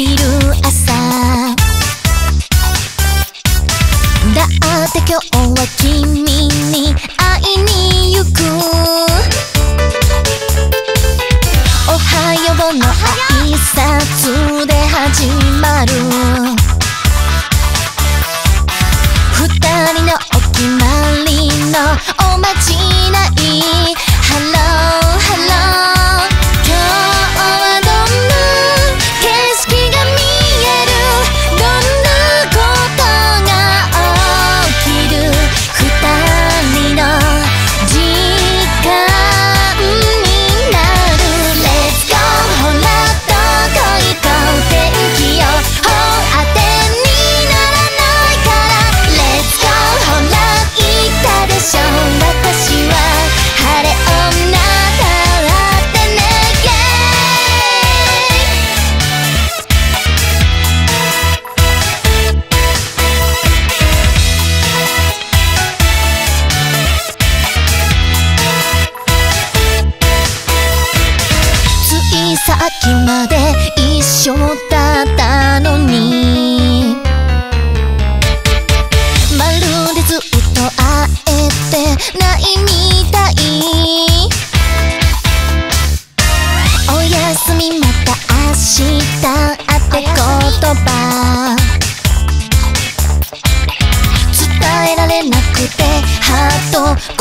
き朝。だって今日は君に会いに行く。おはようの挨拶で始まる。秋まで一緒だったのに。まるでずっと会えてないみたい。おやすみまた明日って言葉。伝えられなくてハート。